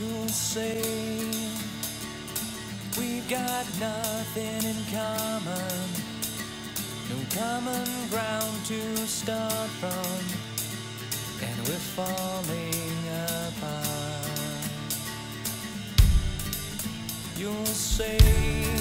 You'll say we've got nothing in common, no common ground to start from, and we're falling apart. You'll say